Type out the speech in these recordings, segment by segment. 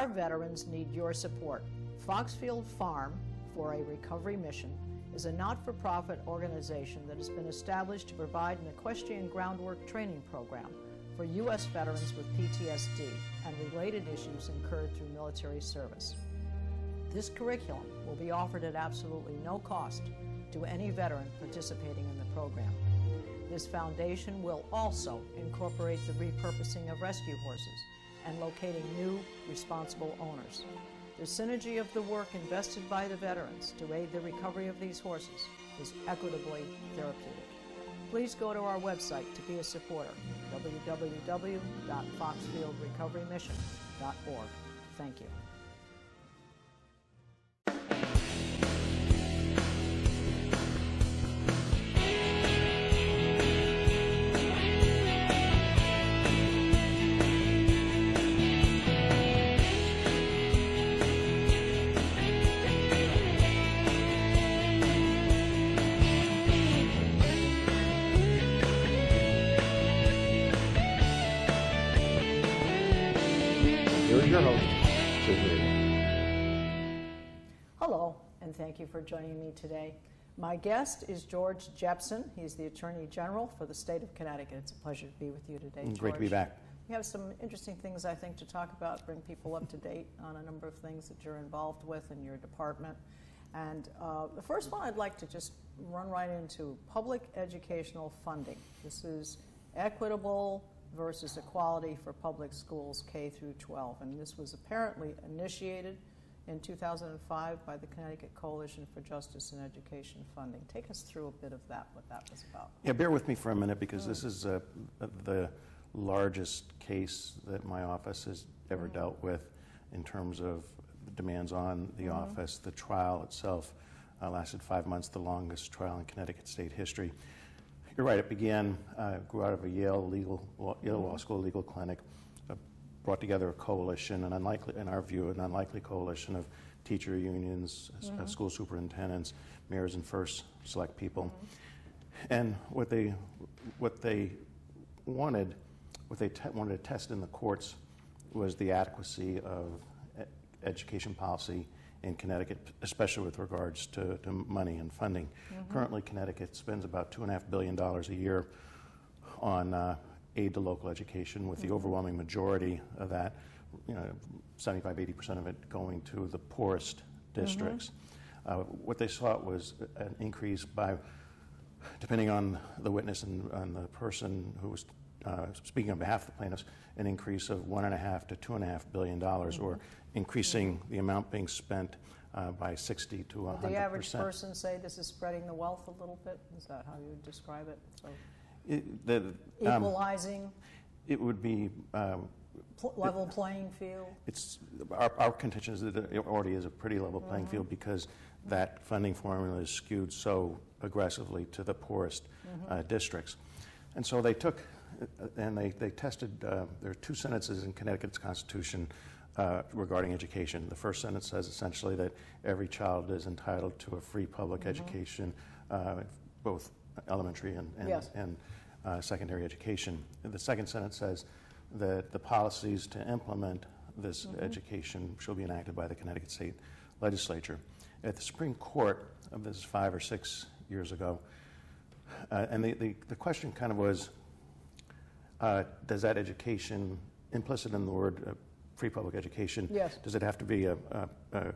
Our veterans need your support. Foxfield Farm for a Recovery Mission is a not for profit organization that has been established to provide an equestrian groundwork training program for U.S. veterans with PTSD and related issues incurred through military service. This curriculum will be offered at absolutely no cost to any veteran participating in the program. This foundation will also incorporate the repurposing of rescue horses and locating new responsible owners. The synergy of the work invested by the veterans to aid the recovery of these horses is equitably therapeutic. Please go to our website to be a supporter, www.foxfieldrecoverymission.org. Thank you. Thank you for joining me today. My guest is George Jepsen. He's the Attorney General for the state of Connecticut. It's a pleasure to be with you today, George. Great to be back. We have some interesting things, I think, to talk about, bring people up to date on a number of things that you're involved with in your department. And uh, the first one I'd like to just run right into public educational funding. This is equitable versus equality for public schools K through 12. And this was apparently initiated in 2005 by the Connecticut Coalition for Justice in Education Funding. Take us through a bit of that, what that was about. Yeah, bear with me for a minute because this is uh, the largest case that my office has ever dealt with in terms of demands on the office. The trial itself uh, lasted five months, the longest trial in Connecticut state history. You're right, it began, uh, grew out of a Yale legal, law, Yale Law School legal clinic, brought together a coalition, an unlikely, in our view, an unlikely coalition of teacher unions, uh, school superintendents, mayors and first select people. And what they, what they wanted, what they te- wanted to test in the courts was the adequacy of e- education policy in Connecticut, especially with regards to, to money and funding. Currently, Connecticut spends about two and a half billion dollars a year on uh, aid to local education, with the overwhelming majority of that, you know, 75, 80 percent of it going to the poorest districts. Uh, what they sought was an increase by depending on the witness and, and the person who was uh, speaking on behalf of the plaintiffs, an increase of one and a half to two and a half billion dollars, or increasing the amount being spent uh, by 60 to 100 Would the average percent. person say this is spreading the wealth a little bit? Is that how you would describe it? So It, the, um, equalizing, it would be um, pl- level playing field? It's, our, our contention is that it already is a pretty level playing Mm-hmm. field because that funding formula is skewed so aggressively to the poorest Mm-hmm. uh, districts. And so they took, uh, and they, they tested, uh, there are two sentences in Connecticut's Constitution uh, regarding education. The first sentence says essentially that every child is entitled to a free public Mm-hmm. education, uh, both elementary and, and, Yes. and uh, secondary education. And the second sentence says that the policies to implement this education shall be enacted by the Connecticut State Legislature. At the Supreme Court, this is five or six years ago, uh, and the, the, the question kind of was uh, does that education, implicit in the word uh, free public education, Yes. does it have to be a, a, a,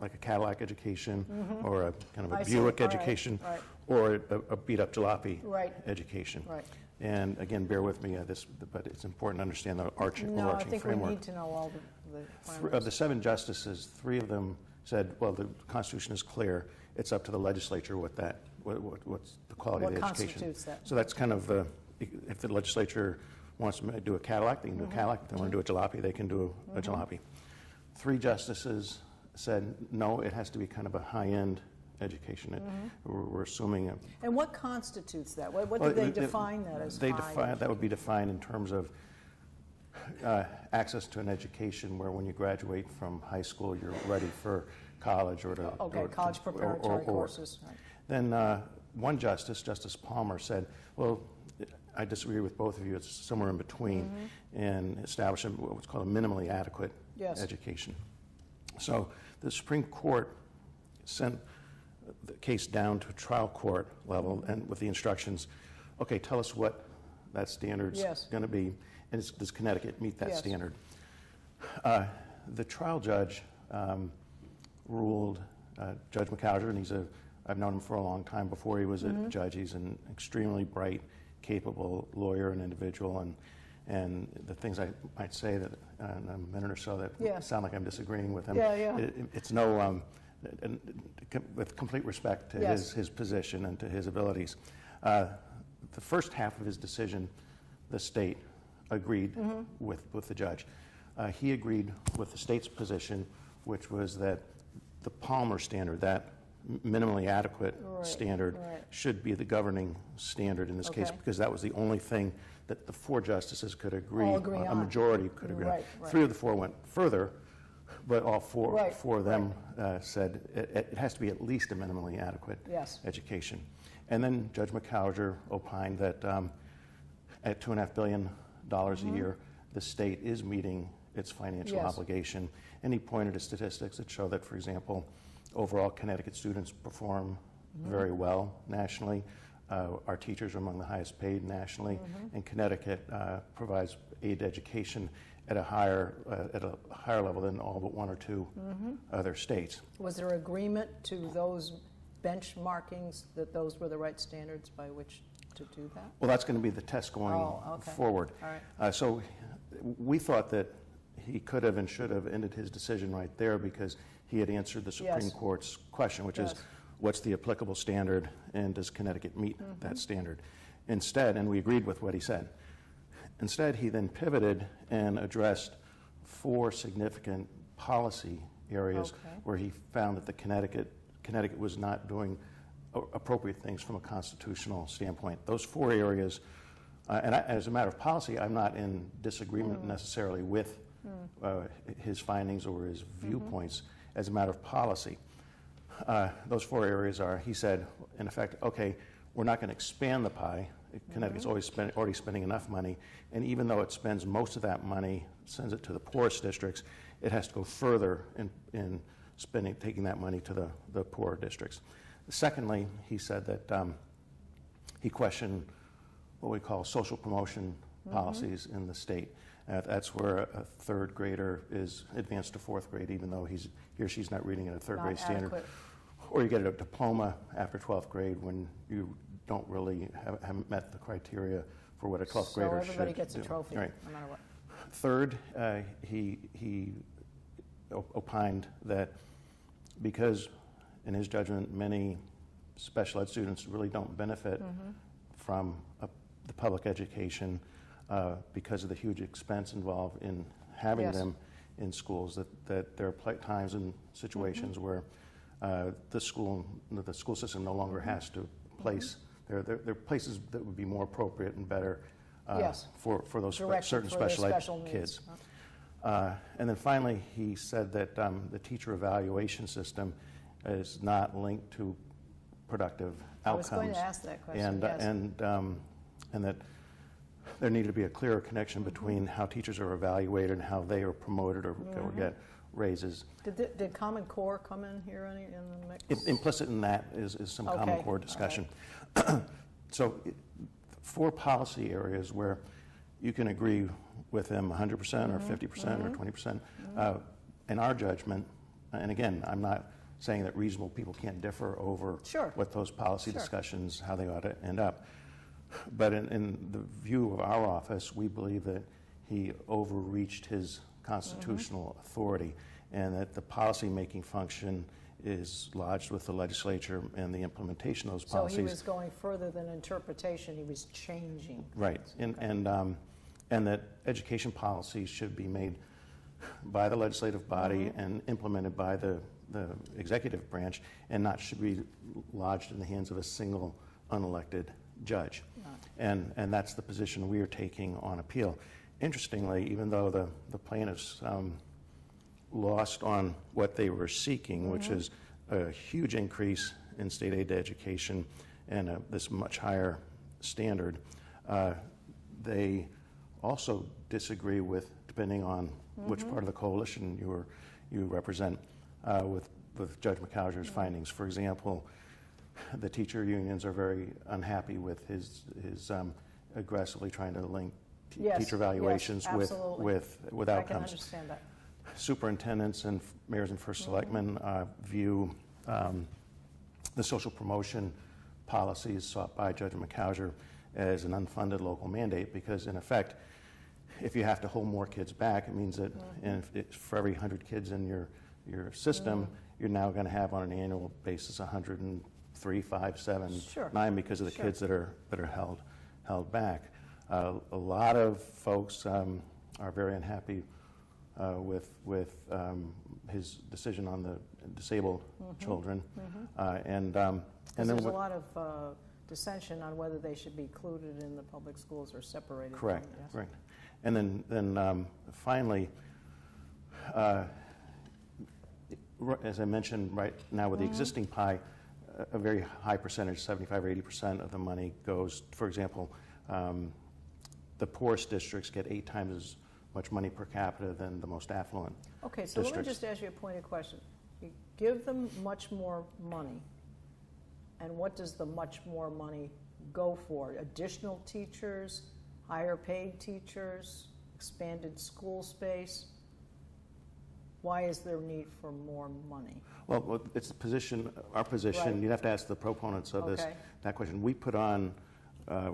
like a Cadillac education or a kind of I a see. Buick All right, education right. Or a, a beat up jalopy Right. education? Right. And again, bear with me, uh, this, but it's important to understand the arching, No, I overarching think we framework. need to know all the, the Thr- Of the seven justices, three of them said, well, the Constitution is clear. It's up to the legislature what that, what, what- what's the quality What of the education. What constitutes that? So that's kind of, uh, if the legislature wants to do a Cadillac, they can do a Mm-hmm. Cadillac. If they want to do a jalopy, they can do a a jalopy. Three justices said, no, it has to be kind of a high-end education. Mm-hmm. We're we're assuming a And what constitutes that? What, what well, do they the- the- define that as They define, that would be defined in terms of uh, access to an education where when you graduate from high school, you're ready for college or to. Okay, or college or- or- preparatory or- courses. right. Then uh, one justice, Justice Palmer, said, well, I disagree with both of you, it's somewhere in between, Mm-hmm. and establishing what's called a minimally adequate Yes. education. So the Supreme Court sent the case down to trial court level and with the instructions, okay, tell us what that standard's Yes. going to be, and is- does Connecticut meet that Yes. standard? Uh, The trial judge um, ruled, uh, Judge Moukawsher, and he's a, I've known him for a long time before he was a Mm-hmm. judge. He's an extremely bright, capable lawyer and individual, and, and the things I might say that uh, in a minute or so that Yeah. sound like I'm disagreeing with him. Yeah, yeah. it- It's no, um, and- with complete respect to Yes. his, his position and to his abilities. Uh, The first half of his decision, the state agreed Mm-hmm. with, with the judge. Uh, He agreed with the state's position, which was that the Palmer standard, that minimally adequate Right, standard, right. should be the governing standard in this case, because that was the only thing that the four justices could agree. Agree A on. majority could agree on. Right, right. Three of the four went further, but all four, Right, four of them uh, said it, it has to be at least a minimally adequate Yes. education. And then Judge Moukawsher opined that um, at two and a half billion dollars a year, the state is meeting its financial Mm-hmm. Yes. obligation. And he pointed to statistics that show that, for example, overall Connecticut students perform Mm-hmm. very well nationally. Uh, our teachers are among the highest paid nationally, Mm-hmm. and Connecticut uh, provides aid to education at a higher uh, at a higher level than all but one or 2 Mm-hmm. other states. Was there agreement to those benchmarkings, that those were the right standards by which to do that? Well, that's going to be the test going Oh, okay. forward. All right. Uh, So we thought that he could have and should have ended his decision right there because he had answered the Supreme Yes. Court's question, which is, what's the applicable standard and does Connecticut meet Mm-hmm. that standard? Instead, and we agreed with what he said, instead he then pivoted and addressed four significant policy areas Okay. where he found that the Connecticut, Connecticut was not doing appropriate things from a constitutional standpoint. Those four areas, uh, and I, as a matter of policy, I'm not in disagreement necessarily with uh, his findings or his viewpoints as a matter of policy. Uh, those four areas are, he said, in effect, okay, we're not going to expand the pie. Connecticut's always spend, already spending enough money, and even though it spends most of that money, sends it to the poorest districts, it has to go further in, in spending, taking that money to the, the poorer districts. Secondly, he said that um, he questioned what we call social promotion policies in the state. Uh, that's where a, third grader is advanced to fourth grade, even though he's, he or she's not reading at a third Not grade standard. Or you get a diploma after 12th grade when you don't really have, haven't met the criteria for what a 12th grader should So everybody gets a do. trophy, Right. no matter what. Third, uh, he, he opined that because, in his judgment, many special ed students really don't benefit Mm-hmm. from a, the public education uh, because of the huge expense involved in having Yes. them in schools, that, that there are times and situations Mm-hmm. where uh, the school, the school system no longer Mm-hmm. has to place, there, there, there are places that would be more appropriate and better uh, Yes. for, for those spe- certain for special ed needs. kids. Uh, And then finally, he said that um, the teacher evaluation system is not linked to productive I was outcomes. going to ask that question, And, yes. and, um, and that there needed to be a clearer connection Mm-hmm. between how teachers are evaluated and how they are promoted or or Mm-hmm. get raises. Did, the- did Common Core come in here any, in the mix? Im- Implicit in that is, is some Common Core all right. discussion. So, it- four policy areas where you can agree with them 100% or Mm-hmm. 50% or 20%. Uh, In our judgment, and again, I'm not saying that reasonable people can't differ over Sure. what those policy Sure. discussions, how they ought to end up. But in, in the view of our office, we believe that he overreached his constitutional Mm-hmm. authority and that the policymaking function is lodged with the legislature and the implementation of those policies. So he was going further than interpretation, he was changing. Right, and, and, um, and that education policies should be made by the legislative body Mm-hmm. and implemented by the, the executive branch, and not should be lodged in the hands of a single unelected judge. And, and that's the position we are taking on appeal. Interestingly, even though the, the plaintiffs um, lost on what they were seeking, which is a huge increase in state aid to education and a, this much higher standard. Uh, they also disagree with, depending on which part of the coalition you were, you represent uh, with, with Judge Moukawsher's findings. For example, the teacher unions are very unhappy with his, his um, aggressively trying to link Yes, teacher yes, evaluations with, with, with I can outcomes understand that. superintendents and mayors and first selectmen uh, view um, the social promotion policies sought by Judge Moukawsher as an unfunded local mandate because, in effect, if you have to hold more kids back, it means that if it's for every 100 kids in your, your system, you're now going to have on an annual basis 103, 5, 7, Sure. 9 because of the Sure. kids that are, that are held, held back. Uh, a lot of folks um, are very unhappy uh, with, with um, his decision on the disabled children. Uh, and, um, and then there's a lot of uh, dissension on whether they should be included in the public schools or separated. from Correct, it, yes. correct. And then, then um, finally, uh, as I mentioned, right now with the existing pie, a- a very high percentage, 75 or 80% of the money goes, for example, um, the poorest districts get eight times as much money per capita than the most affluent. Okay, so let me just ask you a pointed question. You give them much more money, and what does the much more money go for? Additional teachers, higher paid teachers, expanded school space? Why is there need for more money? Well, it's the position, our position, Right. you'd have to ask the proponents of this, that question. We put on uh,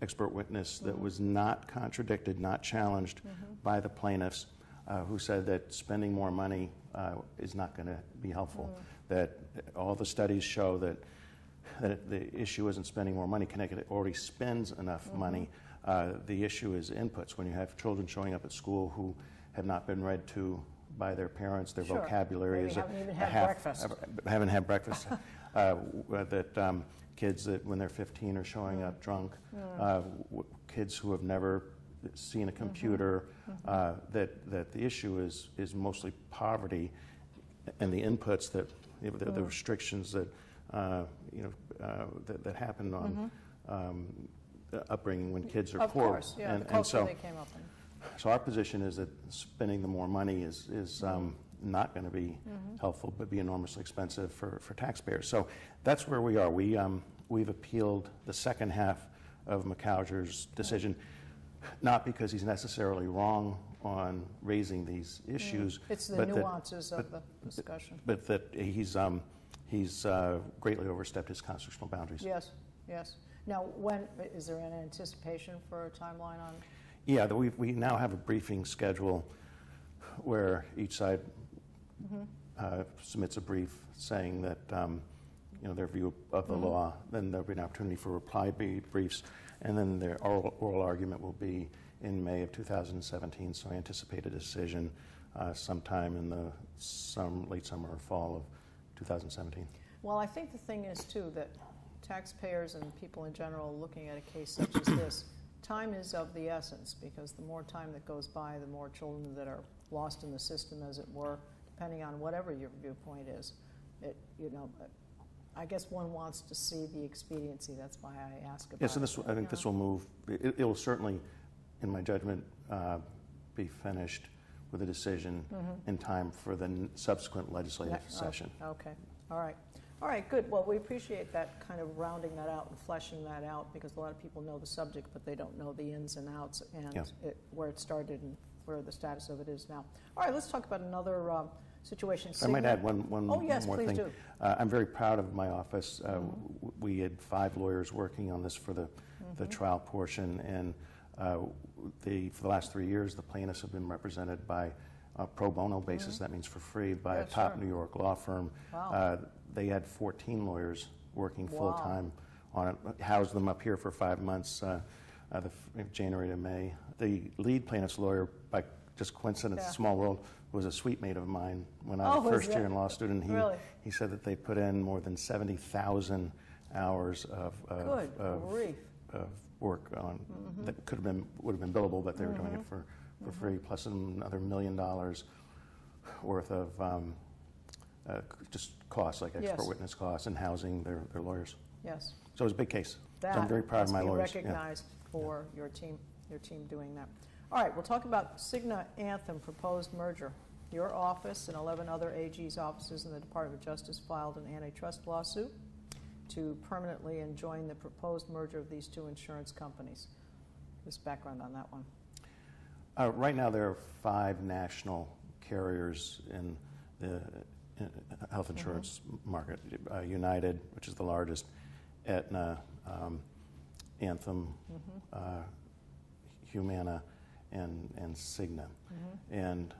expert witness that Mm-hmm. was not contradicted, not challenged by the plaintiffs, uh, who said that spending more money uh, is not going to be helpful. Mm. That all the studies show that, that the issue isn't spending more money. Connecticut already spends enough Mm-hmm. money. Uh, The issue is inputs. When you have children showing up at school who have not been read to by their parents, their Sure. vocabulary Maybe is a haven't even a had half- breakfast. haven't had breakfast. uh, that um, kids that when they're 15 are showing up drunk. Uh, w- kids who have never seen a computer. Uh, that that the issue is is mostly poverty, and the inputs that you know, the, the restrictions that uh, you know uh, that, that happen on. Um, the upbringing when kids are Of poor, course, yeah, and, the and culture so they came up in. so our position is that spending the more money is, is um, not going to be Mm-hmm. helpful, but be enormously expensive for, for taxpayers. So that's where we are. We, um, we've appealed the second half of Moukawsher's decision, not because he's necessarily wrong on raising these issues, Mm. It's the but that- nuances of the discussion. but that he's, um, he's uh, greatly overstepped his constitutional boundaries. Yes, yes. Now, when, is there an anticipation for a timeline on? Yeah, we, we now have a briefing schedule where each side uh, submits a brief saying that, um, you know, their view of the law. Then there'll be an opportunity for reply briefs, and then their oral, oral argument will be in May of 2017. So I anticipate a decision uh, sometime in the some late summer or fall of 2017. Well, I think the thing is too, that taxpayers and people in general looking at a case such as this, time is of the essence, because the more time that goes by, the more children that are lost in the system, as it were, depending on whatever your viewpoint is. It, you know, I guess one wants to see the expediency, that's why I ask about it. Yes, and this, I think this will move, it, it will certainly, in my judgment, uh, be finished with a decision in time for the subsequent legislative Yeah, oh, session. Okay, all right. All right, good. Well, we appreciate that kind of rounding that out and fleshing that out because a lot of people know the subject, but they don't know the ins and outs and Yeah. it, where it started and where the status of it is now. All right, let's talk about another um, situation. I might add one, one Oh, yes, more please thing. do. Uh, I'm very proud of my office. Uh, w- We had five lawyers working on this for the, the Mm-hmm. trial portion, and uh, the, for the last three years, the plaintiffs have been represented by a pro bono basis, that means for free, by Mm-hmm. Yeah, a top sure. New York law firm. Wow. Uh, They had 14 lawyers working Wow. full-time on it, housed them up here for five months, uh, the January to May. The lead plaintiff's lawyer, by just coincidence, Yeah. small world, was a suite mate of mine when I Oh, was was first year in law student. He, Really? he said that they put in more than 70,000 hours of, of, Good of, of work on, that could have been, would have been billable, but they were doing it for, for free, plus another million dollars worth of um, uh, just costs, like expert Yes. witness costs and housing their, their lawyers. Yes. So it was a big case. So I'm very proud of my lawyers. yeah. For your team, your team doing that. All right, we'll talk about Cigna Anthem proposed merger. Your office and 11 other AG's offices in the Department of Justice filed an antitrust lawsuit to permanently enjoin the proposed merger of these two insurance companies. This background on that one. Uh, right now, there are five national carriers in the health insurance market uh, United, which is the largest, Aetna, um, Anthem, uh, Humana, and, and Cigna. And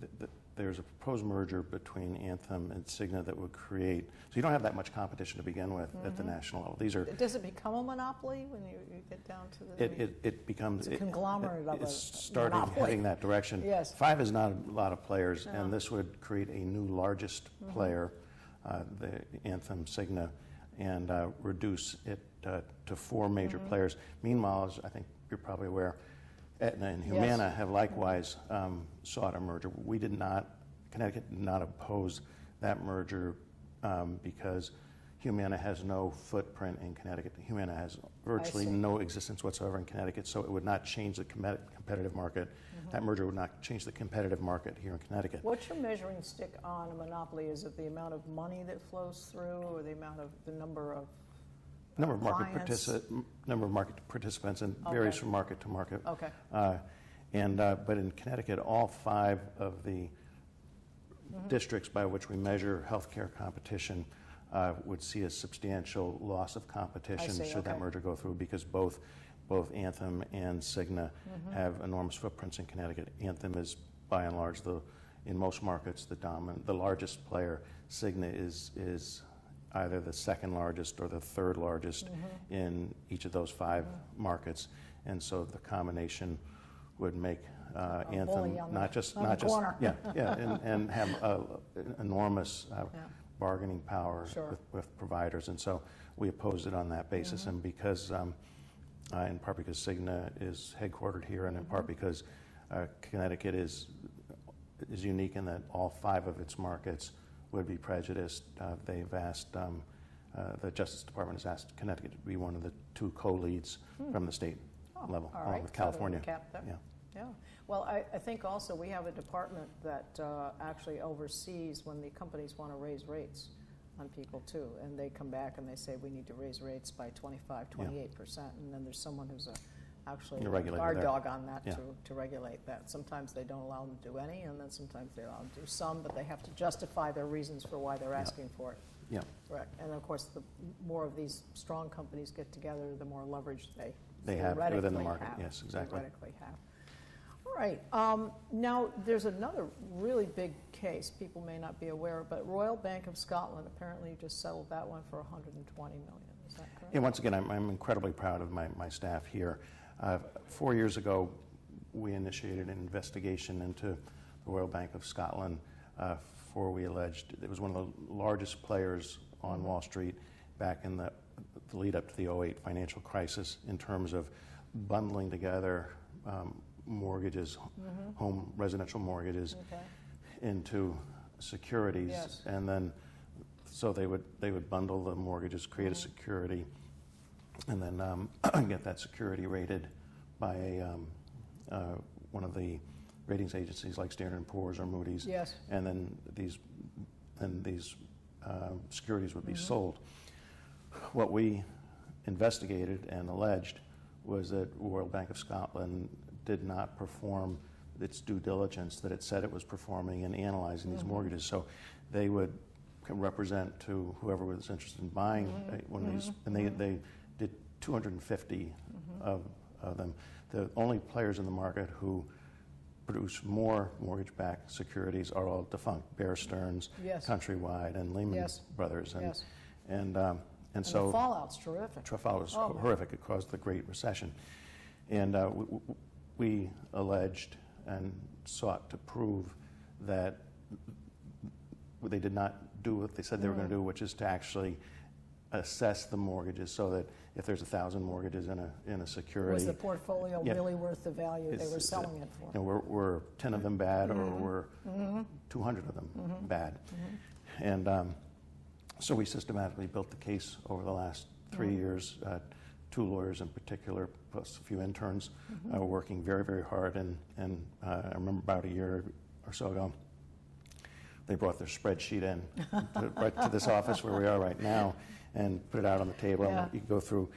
th- th- there's a proposed merger between Anthem and Cigna that would create, so you don't have that much competition to begin with at the national level. These are, Does it become a monopoly when you, you get down to the? it, it, it becomes. It's a it- conglomerate of a It's starting monopoly. heading that direction. Yes. Five is not a lot of players, No. Mm-hmm. and this would create a new largest player, uh, the Anthem Cigna, and uh, reduce it uh, to four major Mm-hmm. players. Meanwhile, as I think you're probably aware, Aetna and Yes. Humana have likewise um, sought a merger. We did not, Connecticut did not oppose that merger um, because Humana has no footprint in Connecticut. Humana has virtually no existence whatsoever in Connecticut, so it would not change the com- competitive market. Mm-hmm. That merger would not change the competitive market here in Connecticut. What's your measuring stick on a monopoly? Is it the amount of money that flows through or the amount of, the number of, Number of market clients? partici- m- number of market participants and varies from market to market. okay, Uh, And, uh, but in Connecticut, all five of the Mm-hmm. districts by which we measure healthcare competition uh, would see a substantial loss of competition see, should that merger go through, because both, both Anthem and Cigna Mm-hmm. have enormous footprints in Connecticut. Anthem is, by and large, the, in most markets, the dominant, the largest player. Cigna is, is either the second largest or the third largest Mm-hmm. in each of those 5 markets. And so the combination would make uh, Anthem the- not just, not just, corner. yeah, yeah, and, and have uh, enormous uh, Yeah. Bargaining power Sure. with, with providers. And so we opposed it on that basis. Mm-hmm. And because, um, uh, in part because Cigna is headquartered here, and in part Mm-hmm. because uh, Connecticut is, is unique in that all five of its markets would be prejudiced. Uh, They've asked, um, uh, the Justice Department has asked Connecticut to be one of the two co-leads from the state. Oh, level, along right. with California. cap there. Yeah. yeah. Well, I, I think also we have a department that uh, actually oversees when the companies want to raise rates on people too. And they come back and they say, we need to raise rates by 25, 28%. And then there's someone who's a, actually A guard dog on that Yeah. to, to regulate that. Sometimes they don't allow them to do any, and then sometimes they allow them to do some, but they have to justify their reasons for why they're Yeah. asking for it. Yeah. Correct. And of course, the more of these strong companies get together, the more leverage they They have within the market. have. Yes, exactly. Theoretically have. Right. Um, now, there's another really big case people may not be aware of, but Royal Bank of Scotland apparently just settled that one for 120 million. Is that correct? And once again, I'm, I'm incredibly proud of my, my staff here. Uh, four years ago, we initiated an investigation into the Royal Bank of Scotland uh, for we alleged it was one of the largest players on Wall Street back in the, the lead up to the 08 financial crisis in terms of bundling together um, mortgages, home residential mortgages, Okay. into securities. Yes. And then, so they would, they would bundle the mortgages, create a security, and then um, get that security rated by a, um, uh, one of the ratings agencies like Standard & Poor's or Moody's. Yes. And then these, then these um, securities would be sold. What we investigated and alleged was that Royal Bank of Scotland did not perform its due diligence that it said it was performing in analyzing these mortgages. So they would represent to whoever was interested in buying uh, one of these, and they, they did 250 of, of them. The only players in the market who produce more mortgage-backed securities are all defunct, Bear Stearns, Yes. Countrywide, and Lehman Yes. Brothers. And, Yes. and, um, and And so the fallout's terrific. Trafalgar was Oh, horrific. It caused the Great Recession. And uh, we alleged and sought to prove that they did not do what they said they were Mm. going to do, which is to actually assess the mortgages so that if there's a thousand mortgages in a, in a security, Was the portfolio Yeah. really worth the value they were selling it for? you know, were, were 10 of them bad Mm-hmm. or were 200 of them bad? And um, so we systematically built the case over the last 3 Mm-hmm. years uh, two lawyers in particular, plus a few interns, uh, working very, very hard. And, and uh, I remember about a year or so ago, they brought their spreadsheet in to, right to this office where we are right now and put it out on the table. Yeah. And you go through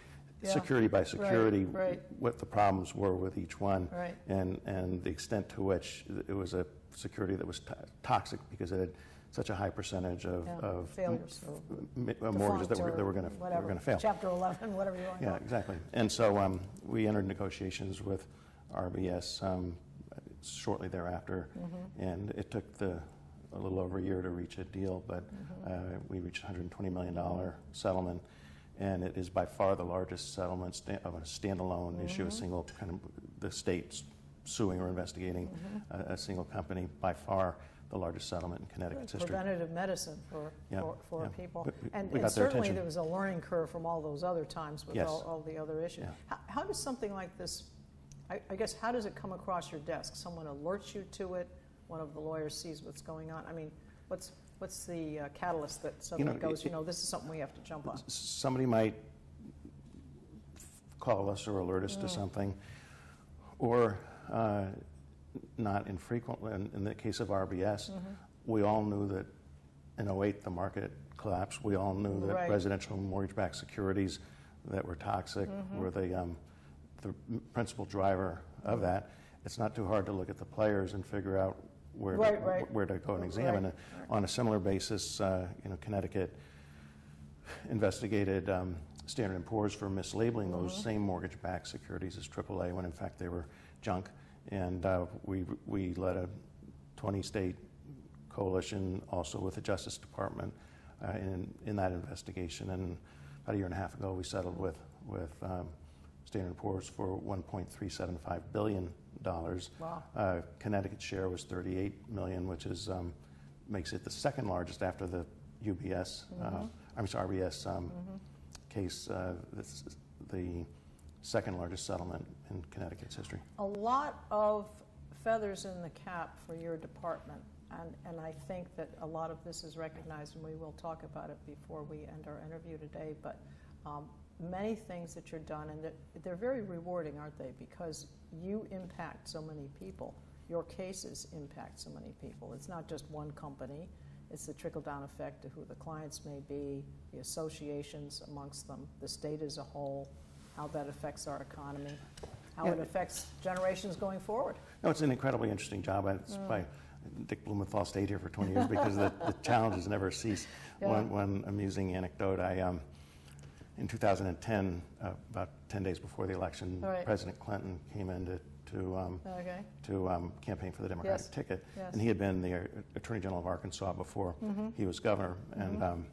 Yeah. security by security right. what the problems were with each one Right. and, and the extent to which it was a security that was to- toxic because it had such a high percentage of, Yeah, of failures uh, mortgages that were, that were going to were going to fail. Chapter 11, whatever you want Yeah, exactly. And so um, we entered negotiations with RBS um, shortly thereafter, Mm-hmm. and it took the a little over a year to reach a deal, but Mm-hmm. uh, we reached a $120 million settlement, and it is by far the largest settlement sta- of a standalone issue, Mm-hmm. a single kind of the state's suing or investigating Mm-hmm. a, a single company, by far the largest settlement in Connecticut's history. Preventative medicine for, Yeah, for, for yeah. people. But And and certainly there was a learning curve from all those other times with Yes. all, all the other issues. Yeah. How, how does something like this, I, I guess, how does it come across your desk? Someone alerts you to it, one of the lawyers sees what's going on? I mean, what's, what's the uh, catalyst that suddenly know, goes, it- you know, this is something we have to jump on? Somebody might call us or alert us Mm. to something, or uh, not infrequently, in, in the case of RBS, Mm-hmm. we all knew that in 08 the market collapsed. We all knew that Right. residential mortgage-backed securities that were toxic Mm-hmm. were the, um, the principal driver of that. It's not too hard to look at the players and figure out where, Right, to, right. where to go and examine Right, it. On a similar basis, uh, you know, Connecticut investigated um, Standard & Poor's for mislabeling those Mm-hmm. same mortgage-backed securities as AAA when in fact they were junk. And uh, we, we led a 20-state coalition also with the Justice Department uh, in, in that investigation. And about a year and a half ago, we settled with, with um, Standard & Poor's for $1.375 billion. Wow. Uh, Connecticut's share was 38 million, which is, um, makes it the second largest after the UBS, uh, I'm sorry, RBS um, case. Uh, this is the second largest settlement in Connecticut's history. a lot of feathers in the cap for your department, and, and I think that a lot of this is recognized, and we will talk about it before we end our interview today, but um, many things that you're done, and that they're very rewarding, aren't they? Because you impact so many people. Your cases impact so many people. It's not just one company. It's the trickle-down effect to who the clients may be, the associations amongst them, the state as a whole, how that affects our economy, how it affects generations going forward. No, it's an incredibly interesting job. It's Mm. Dick Blumenthal stayed here for 20 years because the, the challenges never cease. Yeah. One, one amusing anecdote, I, um, in 2010, uh, about 10 days before the election, right. President Clinton came in to, to, um, Okay. to um, campaign for the Democratic Yes. ticket. Yes. And he had been the uh, Attorney General of Arkansas before he was governor. And, um,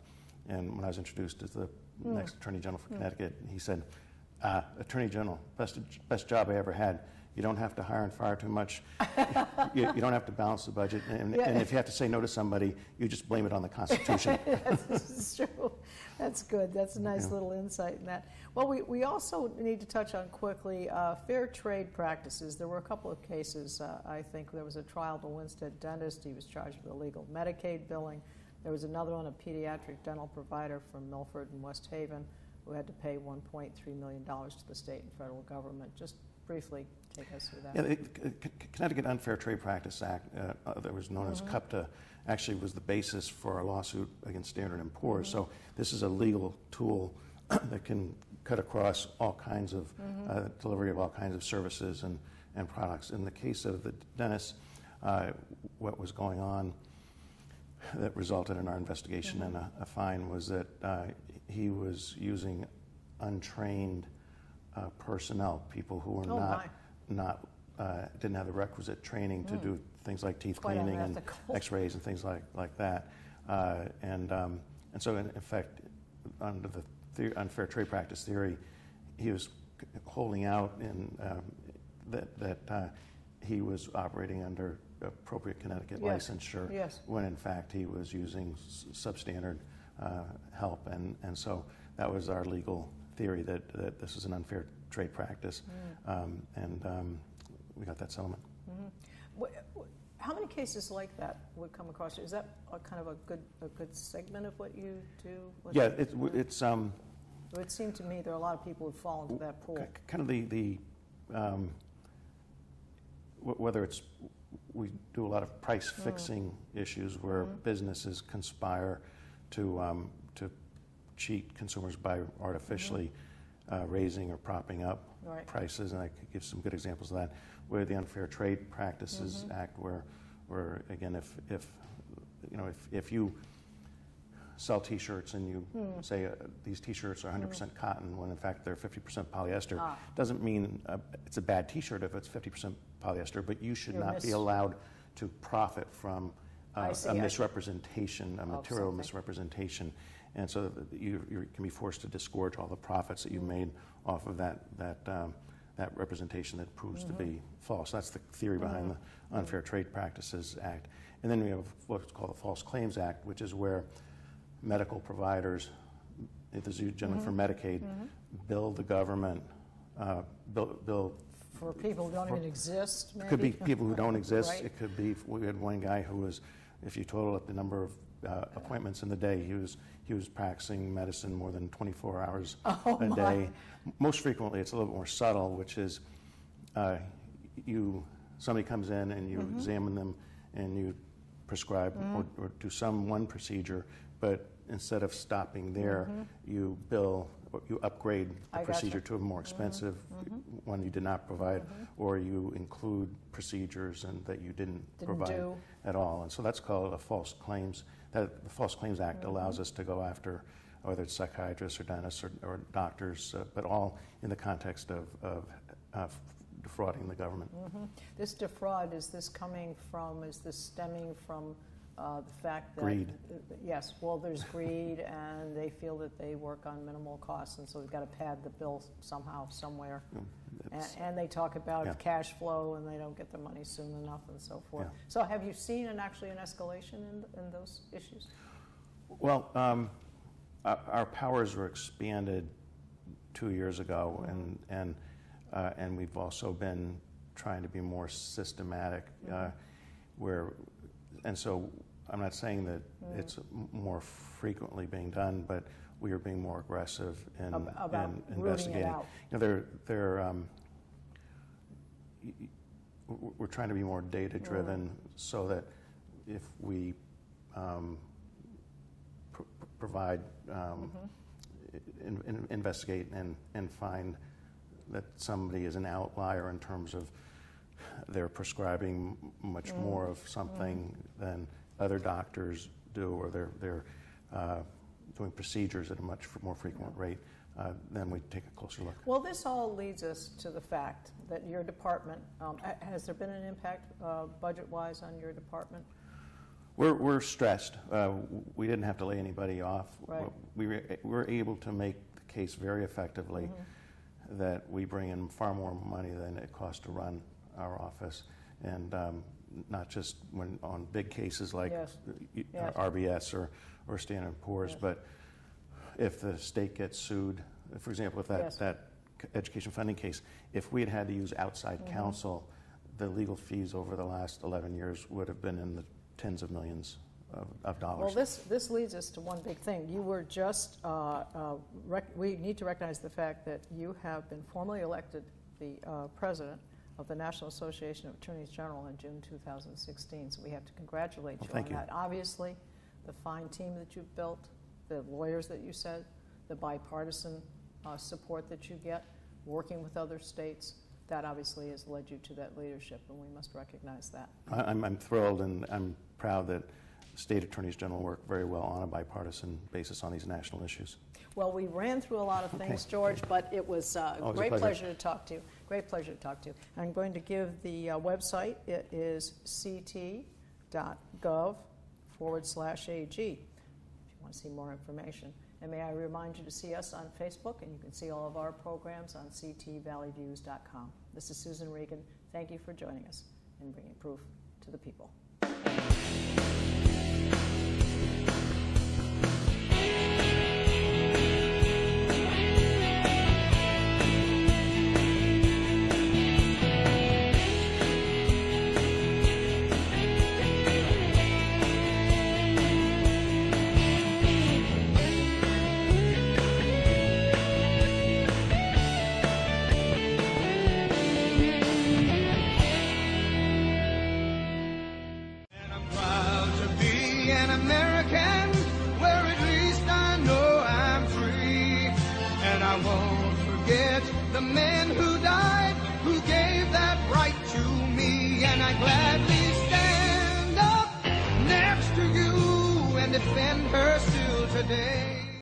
and when I was introduced as the next Attorney General for Connecticut, he said, uh, Attorney General, best, best job I ever had. You don't have to hire and fire too much. you, you don't have to balance the budget. And, Yeah. and if you have to say no to somebody, you just blame it on the Constitution. That's true. That's good. That's a nice Yeah. little insight in that. Well, we, we also need to touch on quickly uh, fair trade practices. There were a couple of cases. Uh, I think there was a trial a Winsted dentist. He was charged with illegal Medicaid billing. There was another one, a pediatric dental provider from Milford and West Haven, who had to pay $1.3 million to the state and federal government. Just briefly take us through that. Yeah, the C- C- Connecticut Unfair Trade Practice Act, uh, uh, that was known as CUTPA, actually was the basis for our lawsuit against Standard & Poor's. So this is a legal tool that can cut across all kinds of uh, delivery of all kinds of services and, and products. In the case of the dentist, uh, what was going on that resulted in our investigation and a, a fine was that uh, he was using untrained uh, personnel, people who were Oh, not not uh, didn't have the requisite training to do things like teeth Quite cleaning and. X-rays and things like like that. Uh, and um, and so in effect, under the the unfair trade practice theory, he was holding out in um, that that uh, he was operating under appropriate Connecticut Yes. licensure Yes. when in fact he was using s- substandard help. And, and so that was our legal theory that, that this is an unfair trade practice. Um, and um, we got that settlement. Wh- How many cases like that would come across? Is that a kind of a good, a good segment of what you do? with- Yeah, it, it's, um, It would seem to me there are a lot of people who fall into that pool. Kind of the, the um, whether it's, we do a lot of price Mm. fixing issues where Mm-hmm. businesses conspire to, um, to cheat consumers by artificially uh, raising or propping up. Right. prices, and I could give some good examples of that. Where the Unfair Trade Practices Mm-hmm. Act, where, where again, if, if, you know, if, if you sell T-shirts and you Hmm. say uh, these T-shirts are 100% cotton when in fact they're 50% polyester, Ah. doesn't mean uh, it's a bad T-shirt if it's 50% polyester, but you should You're not be allowed to profit from uh, see. a misrepresentation, a material misrepresentation. And so you, you can be forced to disgorge all the profits that you've Mm-hmm. made off of that, that, um, that representation that proves to Mm-hmm. be false. That's the theory behind the Unfair Trade Practices Act. And then we have what's called the False Claims Act, which is where medical providers, if this is generally for Mm-hmm. Medicaid, bill the government, uh, bill, bill For people who don't For- even exist, maybe? could be people who don't exist. Right. It could be, we had one guy who was, if you total up the number of uh, appointments in the day, he was, he was practicing medicine more than 24 hours Oh, a my. day. Most frequently, it's a little bit more subtle, which is uh, you, somebody comes in and you Mm-hmm. examine them and you prescribe or, or do some one procedure, but instead of stopping there, you bill, you upgrade the Mm-hmm. I gotcha. Mm-hmm. procedure to a more expensive one you did not provide, or you include procedures and that you didn't, Didn't provide do. at all. And so that's called a false claims. That the False Claims Act Mm-hmm. allows us to go after whether it's psychiatrists or dentists or, or doctors, uh, but all in the context of, of uh, defrauding the government. Mhm. This defraud, is this coming from, is this stemming from uh, the fact that? Greed. uh, Yes, well, there's greed, and they feel that they work on minimal costs, and so they've got to pad the bill somehow, somewhere. Know, And, and they talk about Yeah. cash flow, and they don't get the money soon enough, and so forth. Yeah. So have you seen an, actually an escalation in, in those issues? Well, um, our, our powers were expanded two years ago, and and uh, and we've also been trying to be more systematic, uh, where, and so I'm not saying that it's more frequently being done, but we are being more aggressive in, Ab- in investigating. You know, they're they're. Um, y- y- w- we're trying to be more data driven so that if we um, pr- pr- provide, um, in, in- investigate and, and find that somebody is an outlier in terms of they're prescribing much more of something than other doctors do, or they're, they're uh, doing procedures at a much more frequent rate, uh, then we take a closer look. Well, this all leads us to the fact that your department, um, has there been an impact uh, budget-wise on your department? We're, we're stressed. Uh, we didn't have to lay anybody off. Right. We were, we were able to make the case very effectively Mm-hmm. that we bring in far more money than it costs to run our office. And um, not just when on big cases like Yes. Yes. RBS or, or Standard Poor's, Yes. but if the state gets sued, for example, if that, that education funding case, if we had had to use outside Mm-hmm. counsel, the legal fees over the last 11 years would have been in the tens of millions of, of dollars. Well, this, this leads us to one big thing. You were just, uh, uh, rec- we need to recognize the fact that you have been formally elected the uh, president of the National Association of Attorneys General in June 2016, so we have to congratulate Well, you thank on you. that. Obviously, the fine team that you've built, the lawyers that you said, the bipartisan uh, support that you get, working with other states, that obviously has led you to that leadership, and we must recognize that. I'm, I'm thrilled and I'm proud that state attorneys general work very well on a bipartisan basis on these national issues. Well, we ran through a lot of things, George, but it was uh, a great pleasure. pleasure to talk to you. Great pleasure to talk to you. I'm going to give the uh, website. It is ct.gov forward slash AG if you want to see more information. And may I remind you to see us on Facebook, and you can see all of our programs on ctvalleyviews.com. This is Susan Regan. Thank you for joining us and bringing proof to the people.